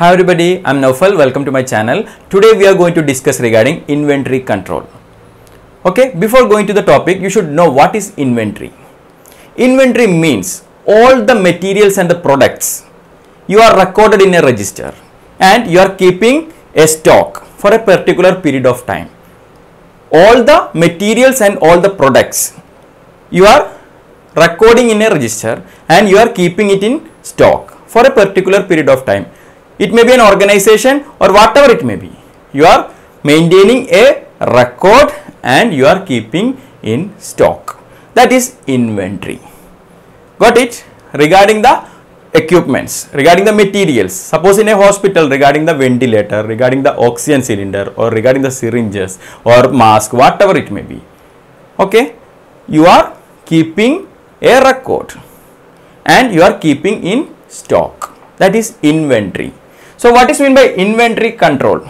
Hi everybody, I'm Naufal. Welcome to my channel. Today we are going to discuss regarding inventory control. Okay, before going to the topic, you should know what is inventory. Inventory means all the materials and the products you are recorded in a register and you are keeping a stock for a particular period of time. All the materials and all the products you are recording in a register and you are keeping it in stock for a particular period of time. It may be an organization or whatever it may be. You are maintaining a record and you are keeping in stock. That is inventory. Got it? Regarding the equipments, regarding the materials. Suppose in a hospital regarding the ventilator, regarding the oxygen cylinder or regarding the syringes or mask, whatever it may be. Okay? You are keeping a record and you are keeping in stock. That is inventory. So, what is mean by inventory control?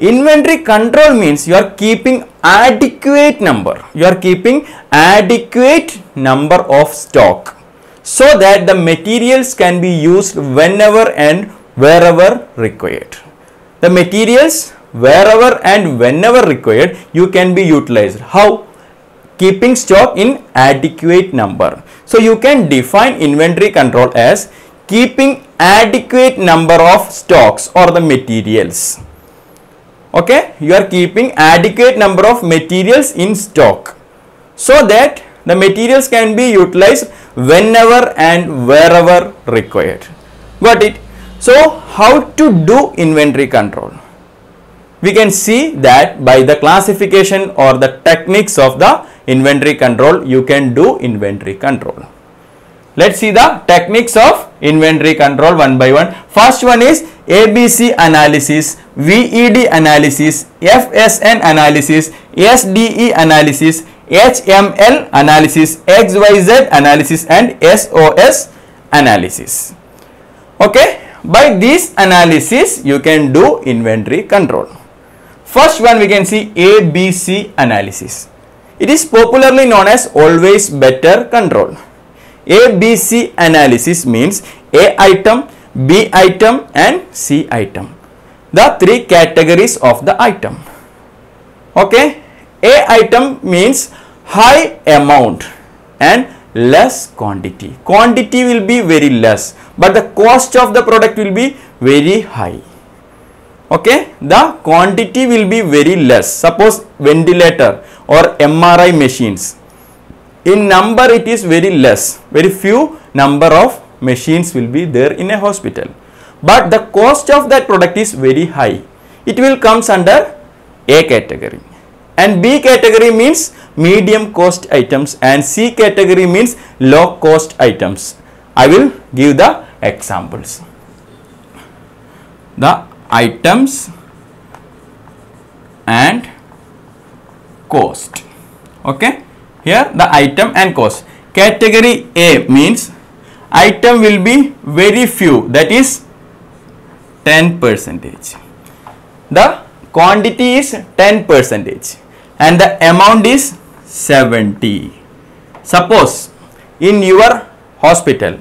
Inventory control means you are keeping adequate number. You are keeping adequate number of stock so that the materials can be used whenever and wherever required. The materials wherever and whenever required you can be utilized. How? Keeping stock in adequate number. So, you can define inventory control as keeping adequate number of stocks or the materials. Okay? You are keeping adequate number of materials in stock. So that the materials can be utilized whenever and wherever required. Got it? So how to do inventory control? We can see that by the classification or the techniques of the inventory control you can do inventory control. Let's see the techniques of inventory control one by one. First one is ABC analysis, VED analysis, FSN analysis, SDE analysis, HML analysis, XYZ analysis and SOS analysis. Okay, by this analysis you can do inventory control. First one we can see ABC analysis. It is popularly known as always better control. ABC analysis means A item, B item and C item. The three categories of the item. Okay. A item means high amount and less quantity. Quantity will be very less but the cost of the product will be very high. Okay. The quantity will be very less. Suppose ventilator or MRI machines in number it is very less. Very few number of machines will be there in a hospital. But the cost of that product is very high. It will comes under a category. And b category means medium cost items and c category means low cost items. I will give the examples. The items and cost. Okay here the item and cost. Category A means item will be very few that is 10 percentage. The quantity is 10 percentage and the amount is 70. Suppose in your hospital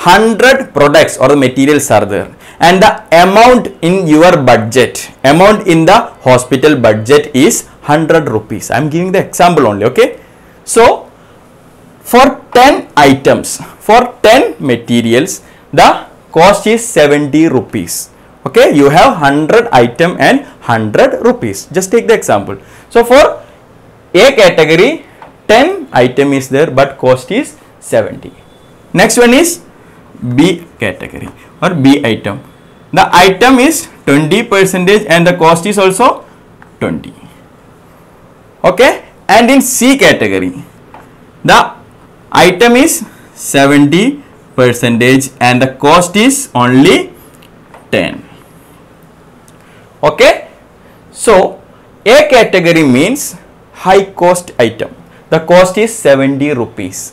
100 products or materials are there and the amount in your budget amount in the hospital budget is 100 rupees. I am giving the example only okay so, for 10 items, for 10 materials, the cost is 70 rupees. Okay, you have 100 item and 100 rupees. Just take the example. So, for A category, 10 item is there, but cost is 70. Next one is B category or B item. The item is 20 percentage and the cost is also 20. Okay and in C category the item is 70 percentage and the cost is only 10 okay? So A category means high cost item. The cost is 70 rupees.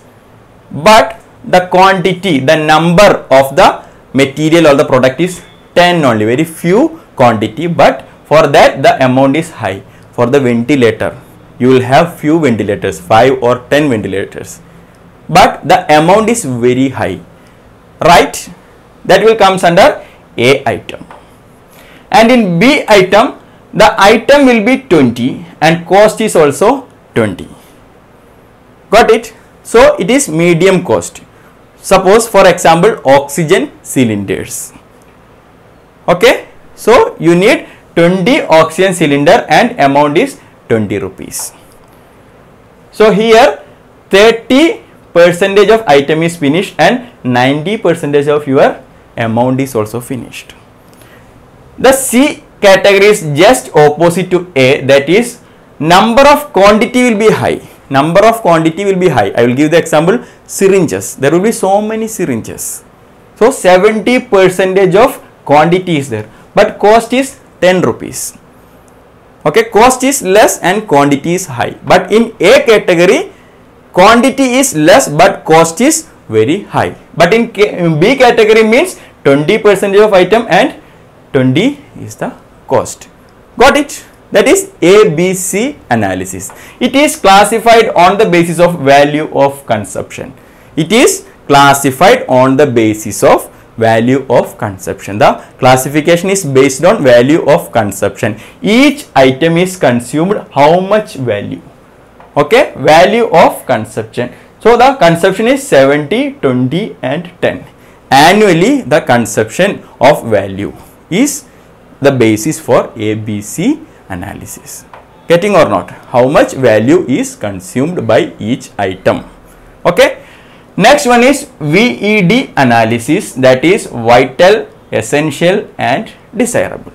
But the quantity the number of the material or the product is 10 only. Very few quantity but for that the amount is high. For the ventilator you will have few ventilators 5 or 10 ventilators but the amount is very high right that will comes under A item. And in B item, the item will be 20 and cost is also 20. Got it? So it is medium cost. Suppose for example, oxygen cylinders. Okay. So you need 20 oxygen cylinder and amount is 20 rupees. So here 30 percentage of item is finished and 90 percentage of your amount is also finished. The C category is just opposite to A that is number of quantity will be high. Number of quantity will be high. I will give the example syringes. There will be so many syringes. So 70 percentage of quantity is there but cost is 10 rupees. Okay, cost is less and quantity is high. But in A category, quantity is less but cost is very high. But in, in B category means 20 percentage of item and 20 is the cost. Got it? That is ABC analysis. It is classified on the basis of value of consumption. It is classified on the basis of value of consumption. The classification is based on value of consumption. Each item is consumed how much value? Okay, value of consumption. So the consumption is 70, 20 and 10. Annually the consumption of value is the basis for ABC analysis. Getting or not? How much value is consumed by each item? Okay. Next one is VED analysis that is vital, essential and desirable.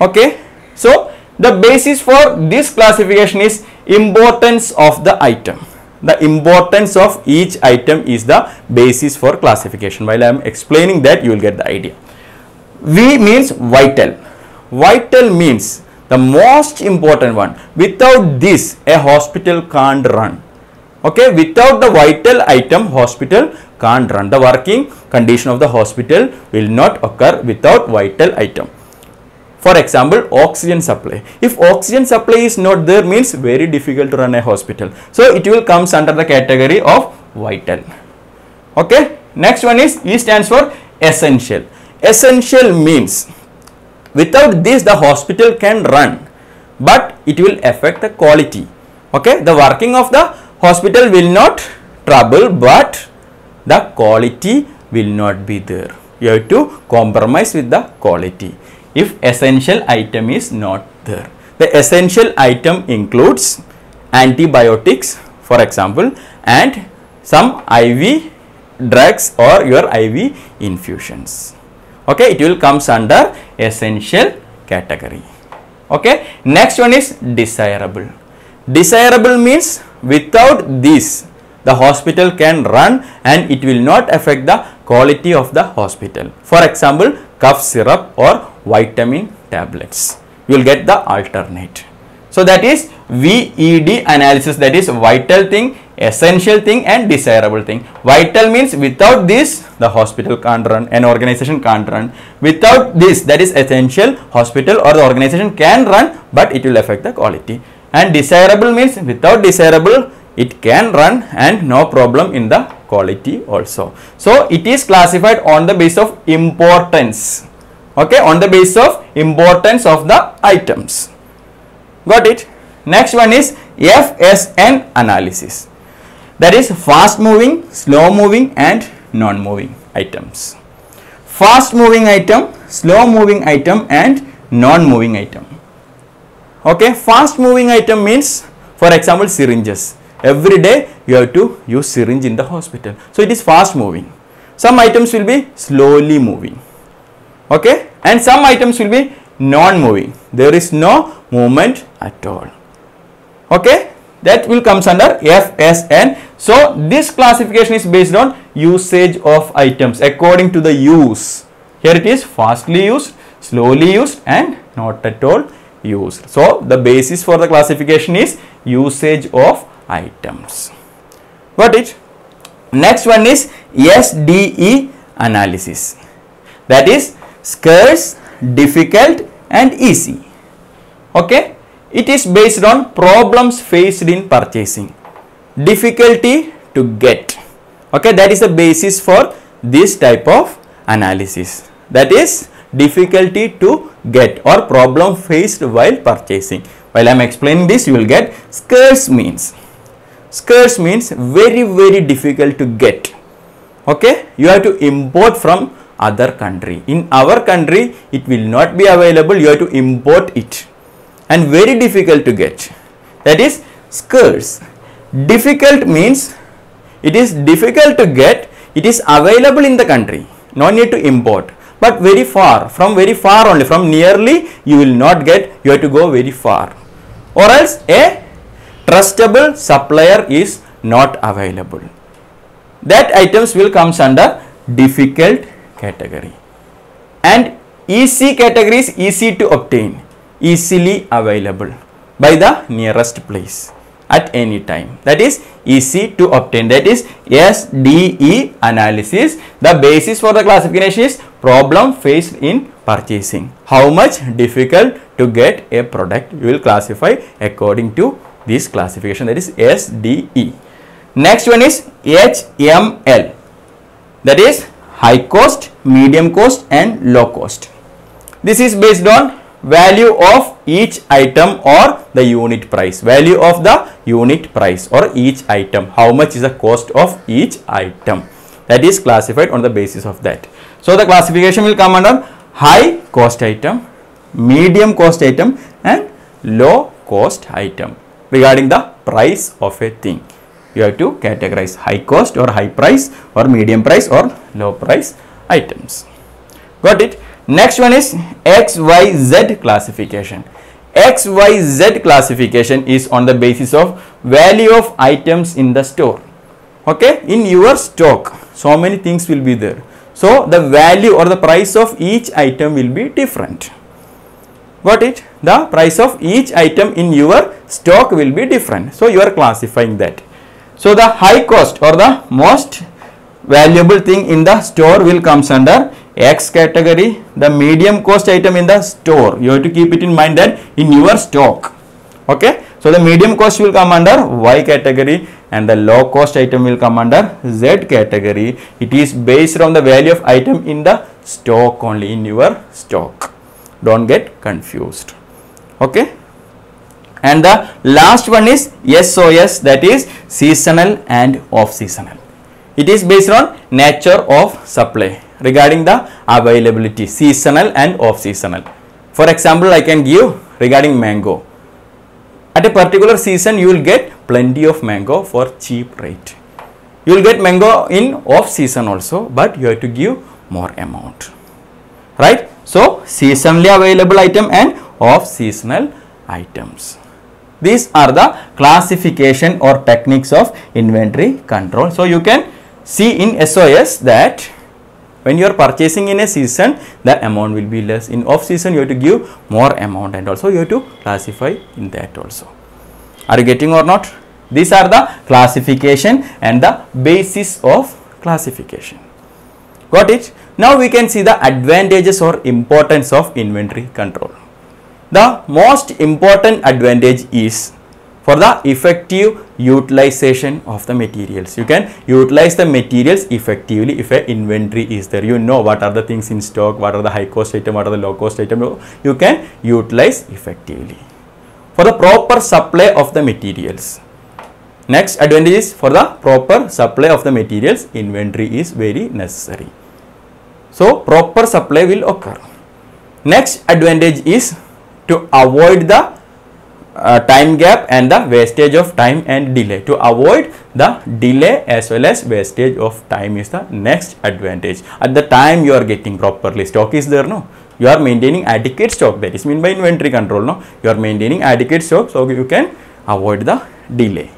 Okay. So, the basis for this classification is importance of the item. The importance of each item is the basis for classification. While I am explaining that you will get the idea. V means vital. Vital means the most important one. Without this a hospital can't run okay without the vital item hospital can't run the working. Condition of the hospital will not occur without vital item. For example oxygen supply. If oxygen supply is not there means very difficult to run a hospital. So it will comes under the category of vital. Okay next one is e stands for essential. Essential means without this the hospital can run but it will affect the quality. Okay the working of the hospital will not trouble but the quality will not be there. You have to compromise with the quality. If essential item is not there the essential item includes antibiotics for example and some iv drugs or your iv infusions. Okay it will comes under essential category. Okay next one is desirable. Desirable means without this the hospital can run and it will not affect the quality of the hospital. For example, cough syrup or vitamin tablets. You will get the alternate. So that is VED analysis that is vital thing, essential thing and desirable thing. Vital means without this the hospital can't run, an organization can't run. Without this that is essential, hospital or the organization can run but it will affect the quality and desirable means without desirable it can run and no problem in the quality also. So, it is classified on the basis of importance. Okay on the basis of importance of the items. Got it? Next one is FSN analysis. That is fast moving slow moving and non moving items. Fast moving item slow moving item and non moving item okay fast moving item means for example syringes. Every day you have to use syringe in the hospital. So it is fast moving. Some items will be slowly moving. Okay and some items will be non moving there is no movement at all. Okay that will comes under FSN so this classification is based on usage of items according to the use. Here it is fastly used slowly used and not at all used. So, the basis for the classification is usage of items. Got it? Next one is SDE analysis. That is scarce, difficult and easy. Okay? It is based on problems faced in purchasing. Difficulty to get. Okay, that is the basis for this type of analysis. that is difficulty to get or problem faced while purchasing. While I am explaining this you will get scarce means. Scarce means very very difficult to get. Okay, you have to import from other country. In our country it will not be available you have to import it and very difficult to get. That is scarce. Difficult means it is difficult to get it is available in the country no need to import but very far from very far only from nearly you will not get you have to go very far. Or else a trustable supplier is not available. That items will comes under difficult category. And easy category is easy to obtain easily available by the nearest place at any time. That is easy to obtain. That is SDE analysis. The basis for the classification is problem faced in purchasing. How much difficult to get a product you will classify according to this classification. That is SDE next one is HML that is high cost medium cost and low cost. This is based on value of each item or the unit price. Value of the unit price or each item. How much is the cost of each item? That is classified on the basis of that. So the classification will come under high cost item medium cost item and low cost item. Regarding the price of a thing you have to categorize high cost or high price or medium price or low price items. Got it Next one is XYZ classification. XYZ classification is on the basis of value of items in the store. Okay, in your stock, so many things will be there. So, the value or the price of each item will be different. Got it? The price of each item in your stock will be different. So, you are classifying that. So, the high cost or the most valuable thing in the store will comes under X category, the medium cost item in the store. You have to keep it in mind that in your stock. Okay. So, the medium cost will come under Y category and the low cost item will come under Z category. It is based on the value of item in the stock only in your stock. Don't get confused. Okay. And the last one is SOS that is seasonal and off seasonal. It is based on nature of supply regarding the availability seasonal and off seasonal. For example, I can give regarding mango. At a particular season, you will get plenty of mango for cheap rate. You will get mango in off season also, but you have to give more amount. Right? So, seasonally available item and off seasonal items. These are the classification or techniques of inventory control. So, you can see in SOS that when you are purchasing in a season the amount will be less. In off season you have to give more amount and also you have to classify in that also. Are you getting or not? These are the classification and the basis of classification. Got it? Now we can see the advantages or importance of inventory control. The most important advantage is for the effective utilization of the materials. You can utilize the materials effectively if a inventory is there. You know what are the things in stock, what are the high cost item, what are the low cost item. You can utilize effectively. For the proper supply of the materials. Next advantage is for the proper supply of the materials, inventory is very necessary. So, proper supply will occur. Next advantage is to avoid the uh, time gap and the wastage of time and delay. To avoid the delay as well as wastage of time is the next advantage. At the time you are getting properly stock is there no? You are maintaining adequate stock that is mean by inventory control no? You are maintaining adequate stock so you can avoid the delay.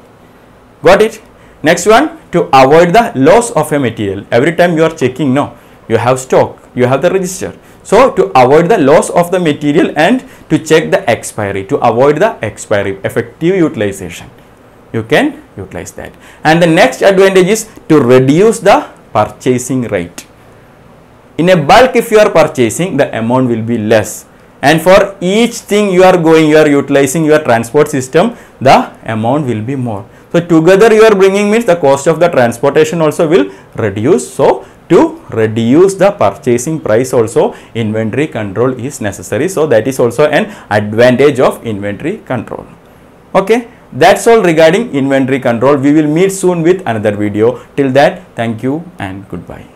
Got it? Next one to avoid the loss of a material. Every time you are checking no? You have stock, you have the register so, to avoid the loss of the material and to check the expiry, to avoid the expiry, effective utilization, you can utilize that. And the next advantage is to reduce the purchasing rate. In a bulk, if you are purchasing, the amount will be less. And for each thing you are going, you are utilizing your transport system, the amount will be more. So, together you are bringing means the cost of the transportation also will reduce. So, to reduce the purchasing price also inventory control is necessary. So that is also an advantage of inventory control. Okay? That's all regarding inventory control. We will meet soon with another video. Till that thank you and goodbye